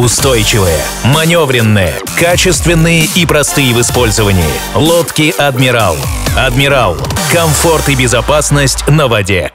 Устойчивые, маневренные, качественные и простые в использовании. Лодки «Адмирал». «Адмирал». Комфорт и безопасность на воде.